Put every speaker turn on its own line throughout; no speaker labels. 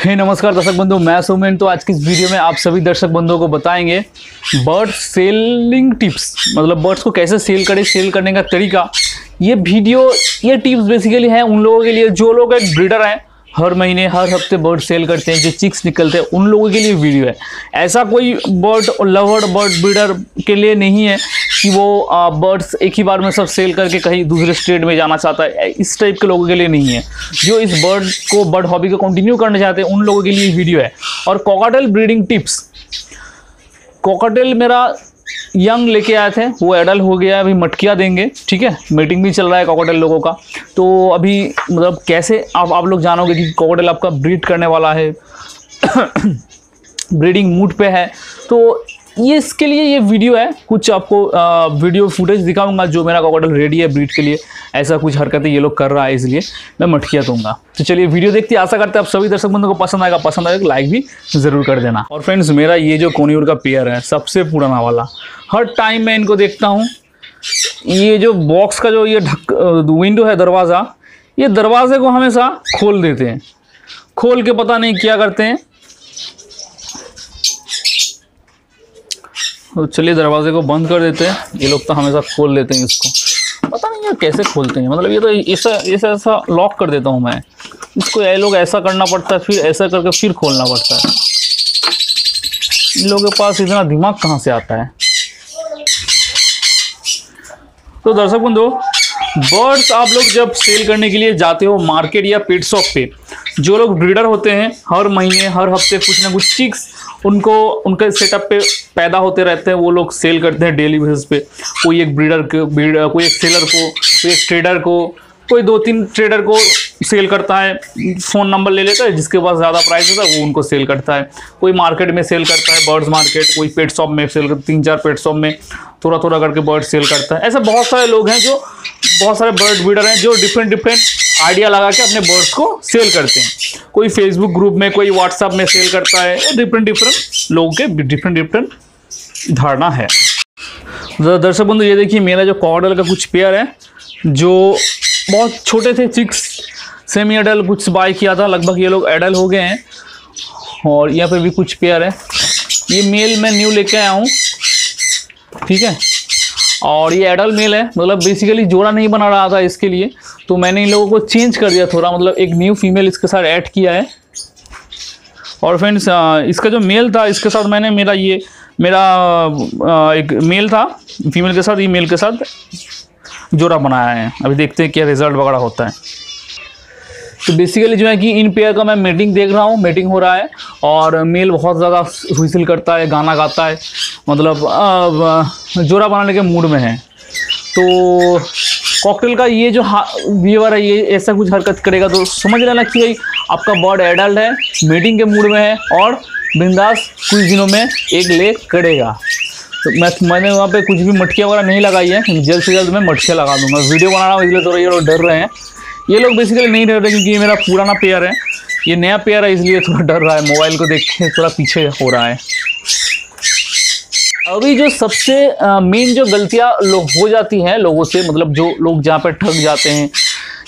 हे नमस्कार दर्शक बंधु, मैं सोमेन। तो आज की इस वीडियो में आप सभी दर्शक बंधुओं को बताएँगे बर्ड सेलिंग टिप्स मतलब बर्ड्स को कैसे सेल करें सेल करने का तरीका। ये वीडियो ये टिप्स बेसिकली हैं उन लोगों के लिए, जो लोग एक ब्रीडर हैं हर महीने, हर हफ़्ते बर्ड सेल करते हैं, जो चिक्स निकलते हैं, उन लोगों के लिए वीडियो है। ऐसा कोई बर्ड लवर बर्ड ब्रीडर के लिए नहीं है कि वो बर्ड्स एक ही बार में सब सेल करके कहीं दूसरे स्टेट में जाना चाहता है। इस टाइप के लोगों के लिए नहीं है। जो इस बर्ड को बर्ड हॉबी को कंटिन्यू करना चाहते हैं, उन लोगों के लिए वीडियो है। और कोकाटेल ब्रीडिंग टिप्स कोकाटेल मेरा यंग लेके आए थे, वो एडल्ट हो गया, अभी मटकिया देंगे, ठीक है? मीटिंग भी चल रहा है कॉकोटेल लोगों का। तो अभी मतलब कैसे आप आप लोग जानोगे कि कॉकोटेल आपका ब्रीड करने वाला है? ब्रीडिंग मूड पे है। तो ये इसके लिए ये वीडियो है। कुछ आपको आ, वीडियो फुटेज दिखाऊँगा जो मेरा कॉकटल रेडी है ब्रीड के लिए। ऐसा कुछ हरकतें ये लोग कर रहा है इसलिए मैं मटकिया दूँगा। तो चलिए वीडियो देखते आशा करते हैं आप सभी दर्शक बंधुओं को पसंद आएगा। पसंद आएगा लाइक भी ज़रूर कर देना। और फ्रेंड्स मेरा ये जो कोनियूर का पेयर है सबसे पुराना वाला। हर टाइम मैं इनको देखता हूँ। ये जो बॉक्स का जो ये ढक विंडो है दरवाज़ा ये दरवाजे को हमेशा खोल देते हैं। खोल के पता नहीं क्या करते हैं। तो चलिए दरवाजे को बंद कर देते हैं। ये लोग तो हमेशा खोल लेते हैं इसको। पता नहीं यार कैसे खोलते हैं। मतलब ये तो ऐसा ऐसा ऐसा लॉक कर देता हूँ मैं। इसको ये लोग ऐसा करना पड़ता है, फिर ऐसा करके फिर खोलना पड़ता है। इन लोगों के पास इतना दिमाग कहाँ से आता है? तो दर्शक बंधु बर्ड्स आप लोग जब सेल करने के लिए जाते हो मार्केट या पेट शॉप पे, जो लोग ब्रीडर होते हैं, हर महीने, हर हफ़्ते कुछ ना कुछ चिक्स उनको, उनके सेटअप पे पैदा होते रहते हैं, वो लोग सेल करते हैं डेली बेसिस पे। कोई एक ब्रीडर को ब्रीडर कोई एक सेलर को, कोई एक ट्रेडर को, कोई दो तीन ट्रेडर को सेल करता है फ़ोन नंबर ले लेता है, जिसके पास ज़्यादा प्राइस होता है, वो उनको सेल करता है। कोई मार्केट में सेल करता है बर्ड्स मार्केट कोई पेट शॉप में सेल करता तीन चार पेट शॉप में थोड़ा थोड़ा करके बर्ड सेल करता है। ऐसे बहुत सारे लोग हैं जो, बहुत सारे बर्ड ब्रीडर हैं जो डिफरेंट डिफरेंट आइडिया लगा के अपने बर्ड्स को सेल करते हैं। कोई फेसबुक ग्रुप में, कोई व्हाट्सअप में सेल करता है डिफरेंट डिफरेंट लोगों के डिफरेंट डिफरेंट धारणा है। दर्शक बंधु, ये देखिए, मेरा जो कॉर्डल का कुछ पेयर है, जो बहुत छोटे थे चिक्स सेमी एडल कुछ बाय किया था, लगभग ये लोग एडल हो गए हैं। और यहाँ पे भी कुछ पेयर है। ये मेल मैं न्यू लेके आया हूँ। ठीक है? और ये एडल मेल है मतलब बेसिकली जोड़ा नहीं बना रहा था इसके लिए। तो मैंने इन लोगों को चेंज कर दिया थोड़ा मतलब एक न्यू फीमेल इसके साथ ऐड किया है। और फ्रेंड्स इसका जो मेल था, इसके साथ मैंने मेरा ये, मेरा एक मेल था फीमेल के साथ, ये मेल के साथ जोड़ा बनाया है। अभी देखते हैं क्या रिज़ल्ट वगैरह होता है। तो बेसिकली जो है कि इन पेयर का मैं मीटिंग देख रहा हूँ मीटिंग हो रहा है, और मेल बहुत ज़्यादा हुइसिल करता है, गाना गाता है मतलब जोड़ा बनाने के मूड में है। तो कॉकटेल का ये जो व्यूअर है, ये ऐसा कुछ हरकत करेगा तो समझ लेना कि भाई आपका बर्ड एडल्ट है मीटिंग के मूड में है और बिंदास कुछ दिनों में एक ले करेगा। तो मैं, मैंने वहाँ पे कुछ भी मटकिया वगैरह नहीं लगाई है, जल्द से जल्द मैं मटकिया लगा दूँगा। वीडियो बना रहा हूँ इसलिए थोड़ा ये लोग डर रहे हैं। ये लोग बेसिकली नहीं डर रहे क्योंकि ये मेरा पुराना पेयर है। ये नया पेयर है, इसलिए थोड़ा डर रहा है। मोबाइल को देख के थोड़ा पीछे हो रहा है। अभी जो सबसे मेन जो गलतियाँ लोग हो जाती हैं लोगों से मतलब जो लोग जहाँ पे ठग जाते हैं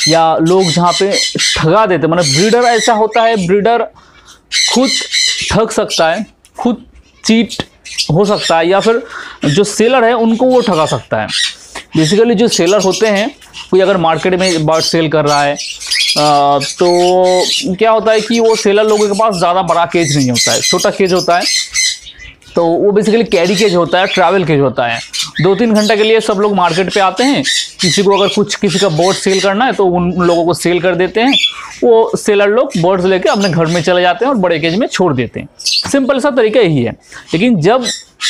या लोग जहाँ पे ठगा देते हैं मतलब ब्रीडर ऐसा होता है ब्रीडर खुद ठग सकता है खुद चीट हो सकता है या फिर जो सेलर है उनको वो ठगा सकता है। बेसिकली जो सेलर होते हैं कोई अगर मार्केट में बर्ड सेल कर रहा है आ, तो क्या होता है कि वो सेलर लोगों के पास ज़्यादा बड़ा केज नहीं होता है छोटा केज होता है। तो वो बेसिकली कैरी केज होता है ट्रैवल केज होता है। दो तीन घंटे के लिए सब लोग मार्केट पे आते हैं। किसी को अगर कुछ, किसी का बोर्ड सेल करना है तो उन लोगों को सेल कर देते हैं। वो सेलर लोग बर्ड्स लेके अपने घर में चले जाते हैं और बड़े केज में छोड़ देते हैं। सिंपल सा तरीका यही है। लेकिन जब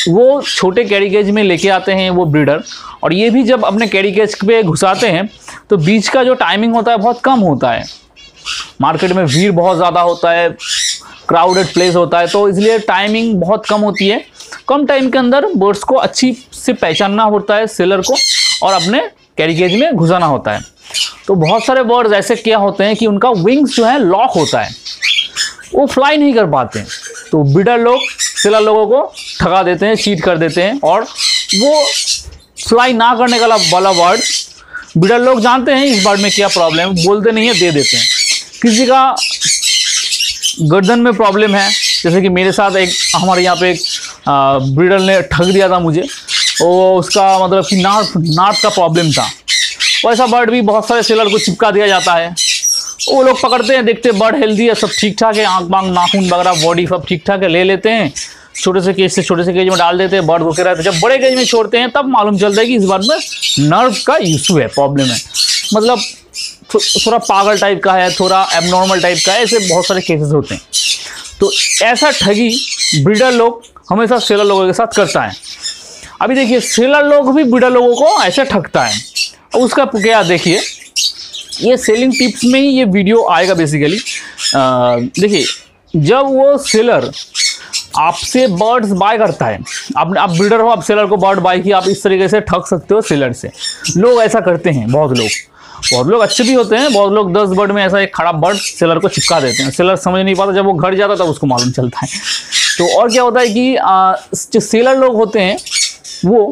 वो छोटे कैरी केज में लेके आते हैं वो ब्रीडर और ये भी जब अपने कैरी केज पे घुसाते हैं तो बीच का जो टाइमिंग होता है, बहुत कम होता है। मार्केट में भीड़ बहुत ज़्यादा होता है। क्राउडेड प्लेस होता है तो इसलिए टाइमिंग बहुत कम होती है। कम टाइम के अंदर बर्ड्स को अच्छी से पहचानना होता है सेलर को, और अपने कैरी केज में घुसाना होता है। तो बहुत सारे बर्ड्स ऐसे क्या होते हैं कि उनका विंग्स जो है लॉक होता है। वो फ्लाई नहीं कर पाते तो बिडर लोग सेलर लोगों को ठगा देते हैं चीट कर देते हैं, और वो फ्लाई ना करने का वाला बर्ड बिडर लोग जानते हैं इस बर्ड में क्या प्रॉब्लम है, बोलते नहीं है, दे देते हैं। किसी का गर्दन में प्रॉब्लम है। जैसे कि मेरे साथ एक, हमारे यहाँ पे एक ब्रीडर ने ठग दिया था मुझे। वो उसका मतलब कि नाट नाट का प्रॉब्लम था। वैसा बर्ड भी बहुत सारे सेलर को चिपका दिया जाता है। वो लोग पकड़ते हैं, देखते हैं बर्ड हेल्दी है, सब ठीक ठाक है, आँख बांग नाखून वगैरह बॉडी सब ठीक ठाक है, ले लेते हैं। छोटे से केज से छोटे से केज में डाल देते हैं, बर्ड रुके रहते हैं। जब बड़े केज में छोड़ते हैं, तब मालूम चलता है कि इस बार में नर्व का इशू है प्रॉब्लम है। मतलब थोड़ा पागल टाइप का है, थोड़ा एबनॉर्मल टाइप का है, ऐसे बहुत सारे केसेस होते हैं। तो ऐसा ठगी ब्रीडर लोग हमेशा सेलर लोगों के साथ करता है। अभी देखिए सेलर लोग भी ब्रीडर लोगों को ऐसे ठगता है। उसका क्या देखिए, ये सेलिंग टिप्स में ही ये वीडियो आएगा बेसिकली देखिए, जब वो सेलर आपसे बर्ड्स बाय करता है, आप आप ब्रीडर हो, आप सेलर को बर्ड बाय किया, आप इस तरीके से ठग सकते हो सेलर से। लोग ऐसा करते हैं, बहुत लोग। बहुत लोग अच्छे भी होते हैं, बहुत लोग दस बर्ड में ऐसा एक खराब बर्ड सेलर को चिपका देते हैं। सेलर समझ नहीं पाता, जब वो घर जाता तब उसको मालूम चलता है। तो और क्या होता है कि जो सेलर लोग होते हैं, वो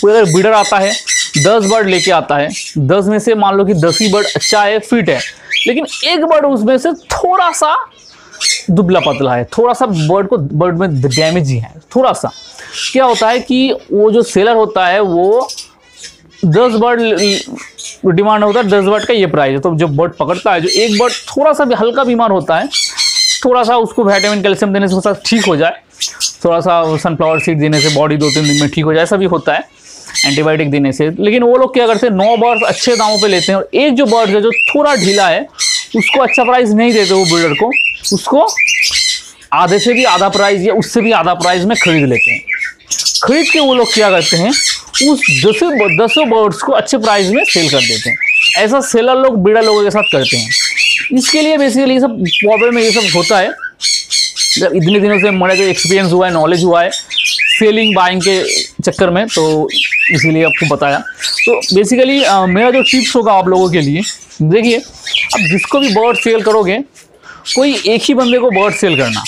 कोई अगर ब्रीडर आता है, दस बर्ड लेके आता है, दस में से मान लो कि दस ही बर्ड अच्छा है, फिट है, लेकिन एक बर्ड उसमें से थोड़ा सा दुबला पतला है थोड़ा सा बर्ड को, बर्ड में डैमेज ही है थोड़ा सा क्या होता है कि वो जो सेलर होता है, वो दस बर्ड डिमांड होता है दस बर्ड का ये प्राइस है। तो जो बर्ड पकड़ता है, जो एक बर्ड थोड़ा सा भी हल्का बीमार होता है थोड़ा सा उसको वाइटामिन कैल्शियम देने से थोड़ा ठीक हो जाए थोड़ा सा सनफ्लावर सीड देने से बॉडी दो तीन दिन में ठीक हो जाए, ऐसा भी होता है एंटीबायोटिक देने से। लेकिन वो लोग क्या करते हैं, नौ बर्ड्स अच्छे दामों पे लेते हैं और एक जो बर्ड है, जो थोड़ा ढीला है, उसको अच्छा प्राइस नहीं देते वो ब्रीडर को, उसको आधे से भी आधा प्राइस या उससे भी आधा प्राइस में खरीद लेते हैं। खरीद के वो लोग क्या करते हैं, उस दसों दसों बर्ड्स को अच्छे प्राइस में सेल कर देते हैं। ऐसा सेलर लोग, बीड़ा लोगों के साथ करते हैं। इसके लिए बेसिकली ये सब प्रॉब्लम में ये सब होता है। जब इतने दिनों से मेरा जो एक्सपीरियंस हुआ है नॉलेज हुआ है सेलिंग बाइंग के चक्कर में तो इसीलिए आपको बताया। तो बेसिकली मेरा जो टिप्स होगा आप लोगों के लिए, देखिए अब जिसको भी बर्ड सेल करोगे, कोई एक ही बंदे को बर्ड सेल करना।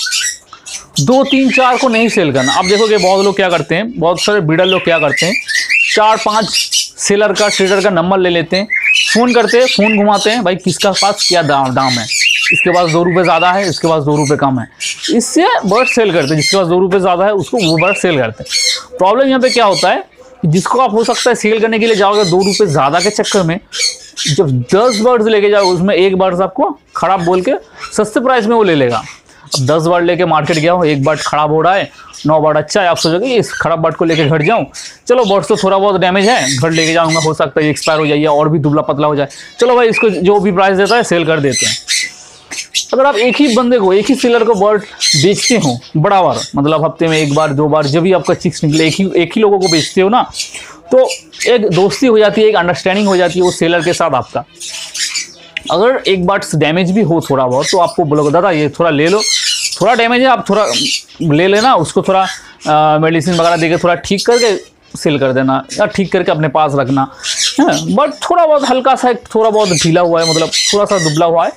दो, तीन, चार को नहीं सेल करना। अब देखोगे बहुत लोग क्या करते हैं, बहुत सारे ब्रीडर लोग क्या करते हैं, चार, पाँच सेलर का ट्रेडर का नंबर ले लेते हैं फ़ोन करते हैं फ़ोन घुमाते हैं, भाई किसका पास क्या दाम दाम है? इसके पास दो रुपये ज़्यादा है, इसके पास दो रुपये कम है। इससे बर्ड सेल करते हैं, जिसके पास दो रुपये ज़्यादा है, उसको वो बर्ड सेल करते हैं। प्रॉब्लम यहाँ पे क्या होता है जिसको आप हो सकता है सेल करने के लिए जाओगे, दो रुपये ज़्यादा के चक्कर में, जब दस बर्ड्स लेके जाओ उसमें एक बर्ड्स आपको खराब बोल के सस्ते प्राइस में वो ले लेगा। दस बार लेके मार्केट गया हूँ, एक बर्ड खराब हो रहा है, नौ बर्ड अच्छा है, आप सोचोगे इस खराब बर्ड को लेके घर जाऊँ। चलो बर्ड्स तो थोड़ा बहुत डैमेज है, घर लेके जाऊँगा, हो सकता है एक्सपायर हो जाइए और भी दुबला पतला हो जाए। चलो भाई, इसको जो भी प्राइस देता है सेल कर देते हैं। अगर आप एक ही बंदे को, एक ही सेलर को बर्ड बेचते हो, बड़ा बार मतलब हफ़्ते में एक बार, दो बार, जब भी आपका चिक्स निकले, एक ही एक ही लोगों को बेचते हो ना तो एक दोस्ती हो जाती है, एक अंडरस्टैंडिंग हो जाती है वो सेलर के साथ आपका। अगर एक बार डैमेज भी हो थोड़ा बहुत तो आपको बोलोगे, दादा, ये थोड़ा ले लो। थोड़ा डैमेज है, आप थोड़ा ले लेना, उसको थोड़ा मेडिसिन वगैरह देकर थोड़ा ठीक करके सेल कर देना, या ठीक करके अपने पास रखना। है बट थोड़ा बहुत हल्का सा थोड़ा बहुत ढीला हुआ है मतलब थोड़ा सा दुबला हुआ है,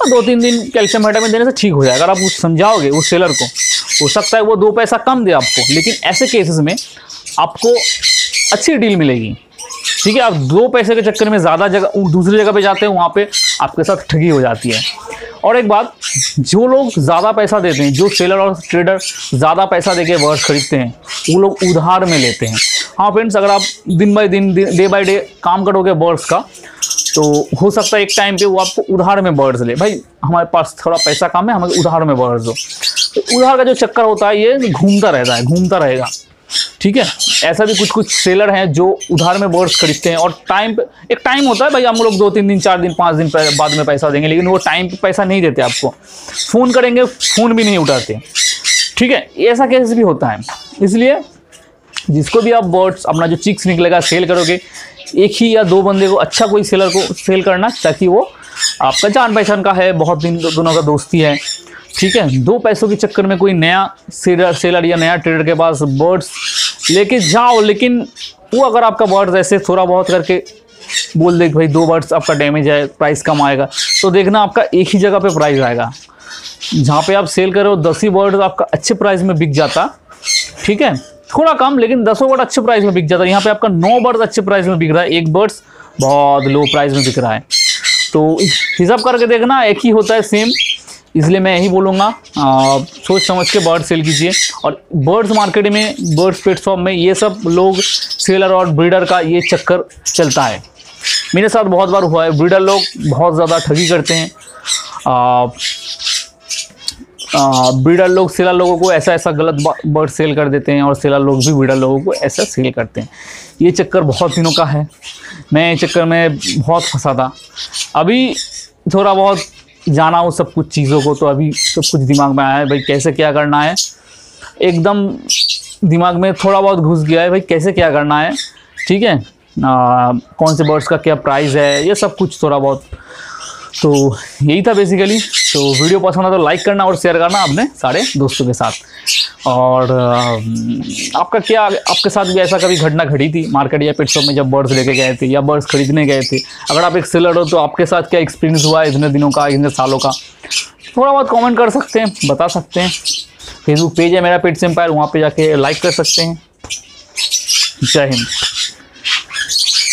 और दो तीन दिन कैल्शियम वाइटामिन देने से ठीक हो जाएगा। अगर आप उस समझाओगे उस सेलर को, हो सकता है वो दो पैसा कम दे आपको, लेकिन ऐसे केसेस में आपको अच्छी डील मिलेगी। ठीक है, आप दो पैसे के चक्कर में ज़्यादा जगह दूसरी जगह पे जाते हैं, वहाँ पे आपके साथ ठगी हो जाती है। और एक बात, जो लोग ज़्यादा पैसा देते हैं, जो सेलर और ट्रेडर ज़्यादा पैसा देके वर्ड्स खरीदते हैं, वो लोग उधार में लेते हैं। हाँ फ्रेंड्स अगर आप दिन बाई दिन डे बाई डे काम करोगे बर्ड्स का तो हो सकता है एक टाइम पे वो आपको उधार में बर्ड्स ले। भाई, हमारे पास थोड़ा पैसा कम है, हमें उधार में बर्ड्स दो। तो उधार का जो चक्कर होता है, ये घूमता रहता है, घूमता रहेगा। ठीक है? ऐसा भी कुछ कुछ सेलर हैं जो उधार में बोर्ड्स खरीदते हैं और टाइम एक टाइम होता है भाई, हम लोग दो तीन दिन, चार दिन, पाँच दिन बाद में पैसा देंगे, लेकिन वो टाइम पे पैसा नहीं देते आपको। फ़ोन करेंगे फ़ोन भी नहीं उठाते। ठीक है? ऐसा केस भी होता है। इसलिए जिसको भी आप बर्ड्स अपना जो चिक्स निकलेगा सेल करोगे, एक ही या दो बंदे को अच्छा कोई सेलर को सेल करना, ताकि वो आपका जान पहचान का है, बहुत दिन दोनों का दोस्ती है। ठीक है? दो पैसों के चक्कर में कोई नया सेलर सेलर या नया ट्रेडर के पास बर्ड्स लेके जाओ, लेकिन वो अगर आपका बर्ड्स ऐसे थोड़ा बहुत करके बोल दे भाई दो वर्ड्स आपका डैमेज है प्राइस कम आएगा तो देखना आपका एक ही जगह पे प्राइस आएगा। जहाँ पे आप सेल करो दस ही वर्ड आपका अच्छे प्राइस में बिक जाता, ठीक है? थोड़ा कम, लेकिन दसों वर्ड अच्छे प्राइस में बिक जाता। है यहाँ पे आपका नौ बर्ड अच्छे प्राइस में बिक रहा है, एक बर्ड्स बहुत लो प्राइस में बिक रहा है। तो हिसाब करके देखना, एक ही होता है सेम इसलिए मैं यही बोलूँगा सोच समझ के बर्ड सेल कीजिए। और बर्ड्स मार्केट में बर्ड्स शॉप में ये सब लोग सेलर और ब्रीडर का ये चक्कर चलता है। मेरे साथ बहुत बार हुआ है ब्रीडर लोग बहुत ज़्यादा ठगी करते हैं। आ, ब्रीडर लोग सेलर लोगों को ऐसा ऐसा गलत बर्ड सेल कर देते हैं और सेलर लोग भी ब्रीडर लोगों को ऐसा सेल करते हैं। ये चक्कर बहुत दिनों का है। मैं ये चक्कर में बहुत फंसा था। अभी थोड़ा बहुत जाना हो सब कुछ चीज़ों को तो अभी सब कुछ दिमाग में आया है भाई कैसे क्या करना है? एकदम दिमाग में थोड़ा बहुत घुस गया है भाई कैसे क्या करना है? ठीक है? आ, कौन से बर्ड्स का क्या प्राइस है? ये सब कुछ थोड़ा बहुत। तो यही था बेसिकली तो वीडियो पसंद है तो लाइक करना और शेयर करना अपने सारे दोस्तों के साथ। और आपका क्या, आपके साथ भी ऐसा कभी घटना घटी थी? मार्केट या पेट शॉप में जब बर्ड्स लेके गए थे या बर्ड्स खरीदने गए थे? अगर आप एक सेलर हो तो आपके साथ क्या एक्सपीरियंस हुआ है इतने दिनों का, इतने सालों का? थोड़ा बहुत कॉमेंट कर सकते हैं, बता सकते हैं। फेसबुक पेज है मेरा पेट एम्पायर वहाँ पर जाके लाइक कर सकते हैं। जय हिंद।